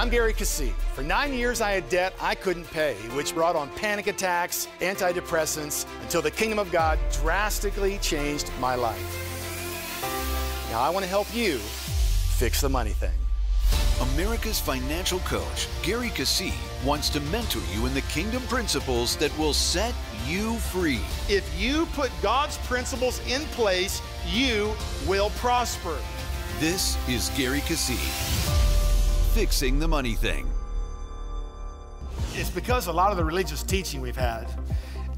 I'm Gary Keesee. For nine years, I had debt I couldn't pay, which brought on panic attacks, antidepressants, until the kingdom of God drastically changed my life. Now, I want to help you fix the money thing. America's financial coach, Gary Keesee, wants to mentor you in the kingdom principles that will set you free. If you put God's principles in place, you will prosper. This is Gary Keesee, fixing the money thing. It's because a lot of the religious teaching we've had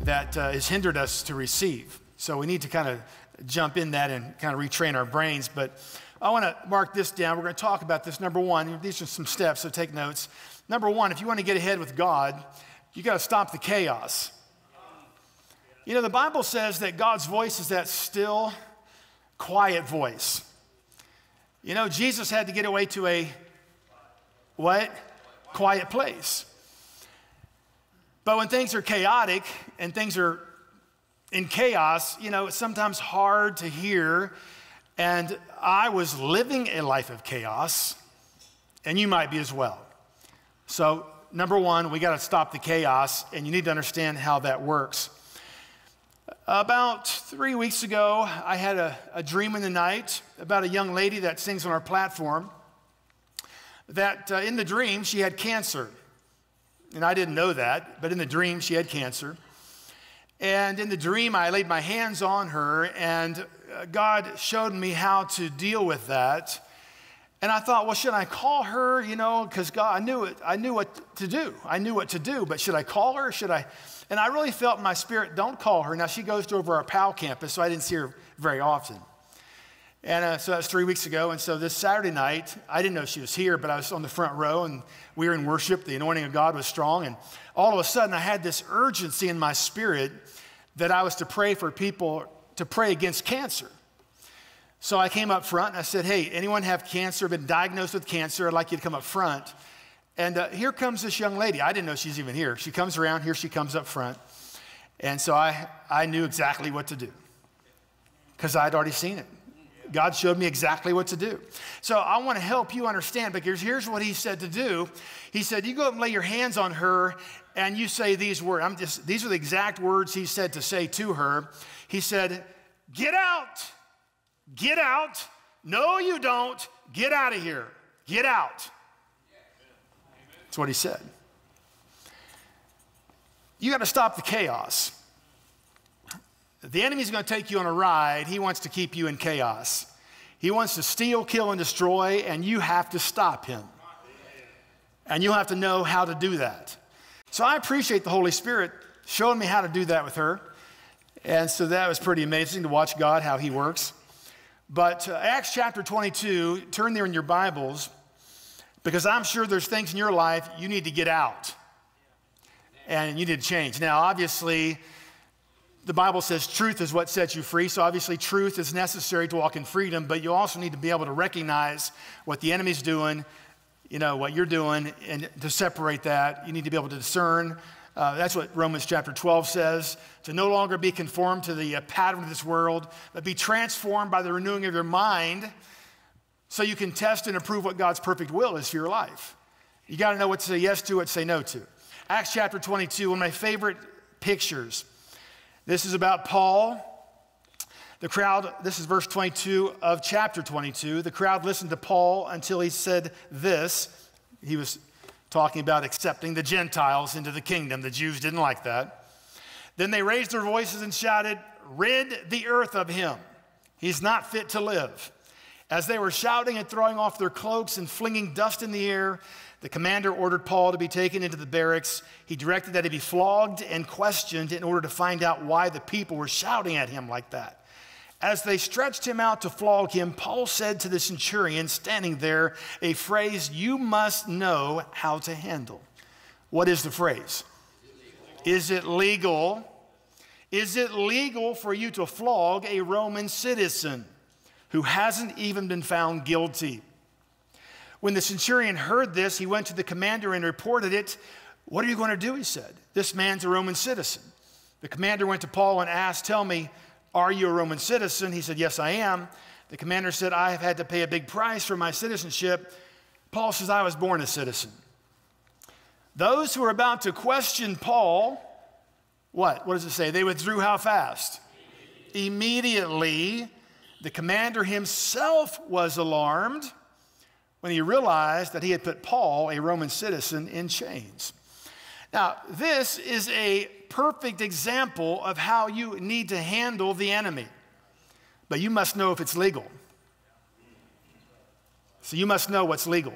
that uh, has hindered us to receive. So we need to kind of jump in that and kind of retrain our brains. But I want to mark this down. We're going to talk about this. Number one, these are some steps, so take notes. Number one, if you want to get ahead with God, you got to stop the chaos. You know, the Bible says that God's voice is that still, quiet voice. You know, Jesus had to get away to a what? Quiet place. But when things are chaotic and things are in chaos, you know, it's sometimes hard to hear and I was living a life of chaos, and you might be as well. So, number one, we got to stop the chaos, and you need to understand how that works. About three weeks ago, I had a, a dream in the night about a young lady that sings on our platform. That uh, in the dream, she had cancer. And I didn't know that, but in the dream, she had cancer. And in the dream, I laid my hands on her, and God showed me how to deal with that. And I thought, well, should I call her? You know, because God, I knew it. I knew what to do. I knew what to do. But should I call her? Should I? And I really felt in my spirit, don't call her. Now she goes to over our Powell campus, so I didn't see her very often. And uh, so that was three weeks ago. And so this Saturday night, I didn't know she was here, but I was on the front row and we were in worship. The anointing of God was strong. And all of a sudden, I had this urgency in my spirit that I was to pray for people to pray against cancer. So I came up front and I said, Hey, anyone have cancer, been diagnosed with cancer? I'd like you to come up front. And uh, here comes this young lady. I didn't know she's even here. She comes around, here she comes up front. And so I, I knew exactly what to do because I'd already seen it. God showed me exactly what to do. So I want to help you understand because here's what he said to do. He said, You go up and lay your hands on her and you say these words. I'm just, these are the exact words he said to say to her. He said, Get out, get out. No, you don't. Get out of here. Get out. That's what he said. You got to stop the chaos. The enemy's going to take you on a ride. He wants to keep you in chaos. He wants to steal, kill, and destroy, and you have to stop him. And you'll have to know how to do that. So I appreciate the Holy Spirit showing me how to do that with her. And so that was pretty amazing to watch God, how He works. But uh, Acts chapter 22, turn there in your Bibles, because I'm sure there's things in your life you need to get out and you need to change. Now, obviously, the Bible says truth is what sets you free. So, obviously, truth is necessary to walk in freedom, but you also need to be able to recognize what the enemy's doing you know, what you're doing, and to separate that, you need to be able to discern. Uh, that's what Romans chapter 12 says to no longer be conformed to the uh, pattern of this world, but be transformed by the renewing of your mind so you can test and approve what God's perfect will is for your life. You got to know what to say yes to, what to say no to. Acts chapter 22, one of my favorite pictures. This is about Paul the crowd, this is verse 22 of chapter 22. The crowd listened to Paul until he said this. He was talking about accepting the Gentiles into the kingdom. The Jews didn't like that. Then they raised their voices and shouted, Rid the earth of him. He's not fit to live. As they were shouting and throwing off their cloaks and flinging dust in the air, the commander ordered Paul to be taken into the barracks. He directed that he be flogged and questioned in order to find out why the people were shouting at him like that. As they stretched him out to flog him, Paul said to the centurion standing there a phrase you must know how to handle. What is the phrase? Is it legal? Is it legal for you to flog a Roman citizen who hasn't even been found guilty? When the centurion heard this, he went to the commander and reported it. What are you going to do? He said. This man's a Roman citizen. The commander went to Paul and asked, Tell me, are you a Roman citizen? He said, Yes, I am. The commander said, I have had to pay a big price for my citizenship. Paul says, I was born a citizen. Those who are about to question Paul, what? What does it say? They withdrew how fast? Immediately, the commander himself was alarmed when he realized that he had put Paul, a Roman citizen, in chains. Now, this is a perfect example of how you need to handle the enemy, but you must know if it's legal. So you must know what's legal.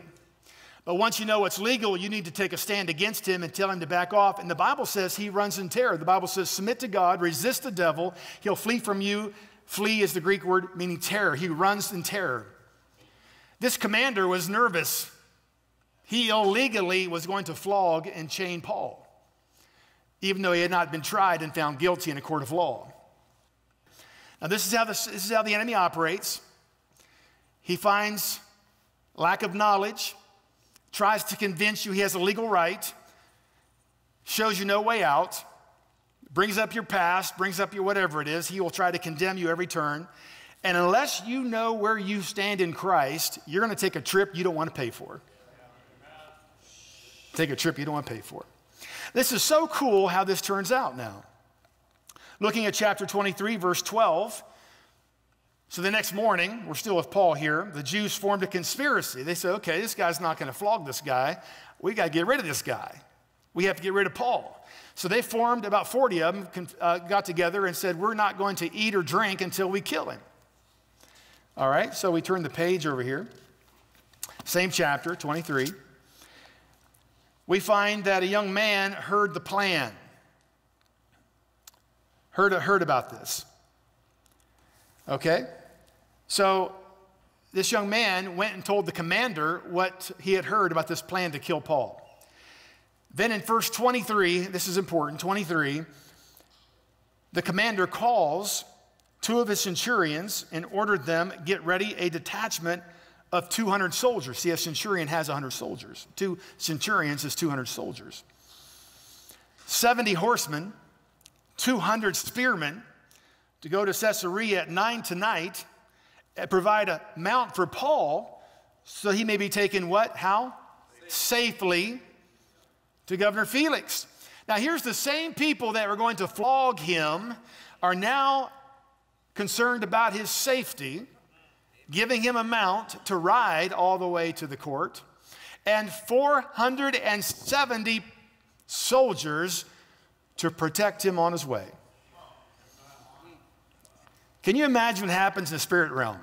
But once you know what's legal, you need to take a stand against him and tell him to back off. And the Bible says he runs in terror. The Bible says, submit to God, resist the devil, he'll flee from you. Flee is the Greek word meaning terror. He runs in terror. This commander was nervous. He illegally was going to flog and chain Paul, even though he had not been tried and found guilty in a court of law. Now, this is how, this, this is how the enemy operates. He finds lack of knowledge, tries to convince you he has a legal right, shows you no way out, brings up your past, brings up your whatever it is. He will try to condemn you every turn. And unless you know where you stand in Christ, you're going to take a trip you don't want to pay for. Take a trip you don't want to pay for. This is so cool how this turns out now. Looking at chapter 23, verse 12. So the next morning, we're still with Paul here, the Jews formed a conspiracy. They said, okay, this guy's not going to flog this guy. We got to get rid of this guy. We have to get rid of Paul. So they formed, about 40 of them uh, got together and said, we're not going to eat or drink until we kill him. All right, so we turn the page over here. Same chapter, 23. We find that a young man heard the plan, heard, heard about this. Okay? So this young man went and told the commander what he had heard about this plan to kill Paul. Then in verse 23, this is important 23, the commander calls two of his centurions and ordered them get ready a detachment of 200 soldiers. See, a centurion has 100 soldiers. Two centurions is 200 soldiers. 70 horsemen, 200 spearmen, to go to Caesarea at nine tonight and provide a mount for Paul so he may be taken what? How? Safely to Governor Felix. Now, here's the same people that were going to flog him are now concerned about his safety, giving him a mount to ride all the way to the court, and 470 soldiers to protect him on his way. Can you imagine what happens in the spirit realm?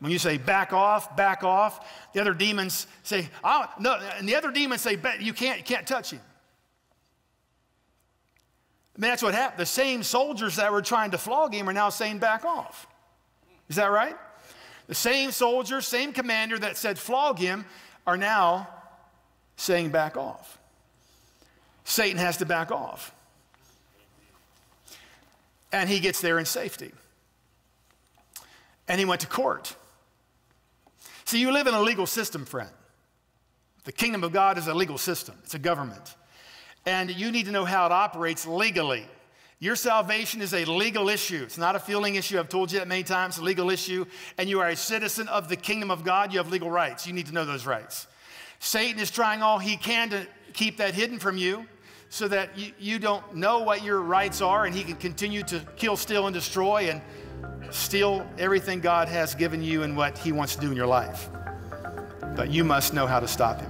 When you say back off, back off, the other demons say, oh, no, and the other demons say, you can't, you can't touch him. Mean, that's what happened. The same soldiers that were trying to flog him are now saying back off. Is that right? The same soldiers, same commander that said flog him are now saying back off. Satan has to back off. And he gets there in safety and he went to court. See, you live in a legal system, friend. The kingdom of God is a legal system, it's a government. And you need to know how it operates legally. Your salvation is a legal issue. It's not a feeling issue. I've told you that many times, a legal issue. And you are a citizen of the kingdom of God. You have legal rights. You need to know those rights. Satan is trying all he can to keep that hidden from you so that you, you don't know what your rights are and he can continue to kill, steal, and destroy and steal everything God has given you and what He wants to do in your life. But you must know how to stop Him.